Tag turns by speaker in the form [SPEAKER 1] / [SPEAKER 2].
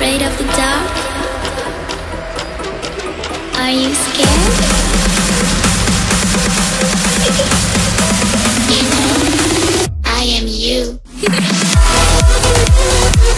[SPEAKER 1] afraid of the dark? Are you scared? I am you.